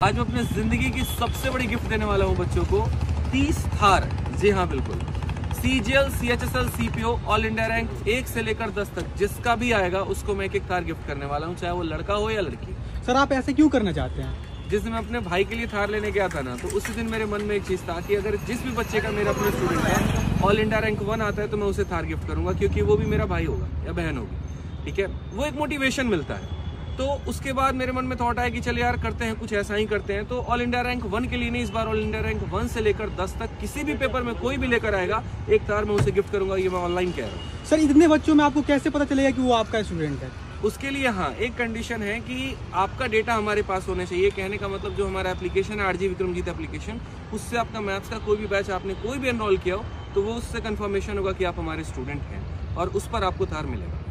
आज मैं अपने ज़िंदगी की सबसे बड़ी गिफ्ट देने वाला हूँ बच्चों को तीस थार। जी हाँ बिल्कुल। C G L C H S L C P O all India rank एक से लेकर दस तक जिसका भी आएगा उसको मैं एक एक थार गिफ्ट करने वाला हूँ चाहे वो लड़का हो या लड़की। सर आप ऐसे क्यों करना चाहते हैं? जिस दिन मैं अपने भाई के लिए थार लेने गया था ना तो उसी दिन मेरे मन में एक चीज़ था कि अगर जिस भी बच्चे का मेरा अपने स्टूडेंट है ऑल इंडिया रैंक वन आता है तो मैं उसे थार गिफ्ट करूँगा क्योंकि वो भी मेरा भाई होगा या बहन होगी। ठीक है? वो एक मोटिवेशन मिलता है। तो उसके बाद मेरे मन में थॉट आया कि चल यार करते हैं कुछ ऐसा ही करते हैं। तो ऑल इंडिया रैंक वन के लिए नहीं इस बार ऑल इंडिया रैंक वन से लेकर दस तक किसी भी पेपर में कोई भी लेकर आएगा एक तार मैं उसे गिफ्ट करूँगा ये मैं ऑनलाइन कह रहा हूँ। सर इतने बच्चों में आपको कैसे पता चलेगा कि वो आपका स्टूडेंट है? उसके लिए हाँ एक कंडीशन है कि आपका डेटा हमारे पास होना चाहिए। कहने का मतलब जो हमारा एप्लीकेशन है आरजी विक्रमजीत एप्लीकेशन उससे आपका मैथ्स का कोई भी बैच आपने कोई भी एनरोल किया हो तो वो उससे कंफर्मेशन होगा कि आप हमारे स्टूडेंट हैं और उस पर आपको तार मिलेगा।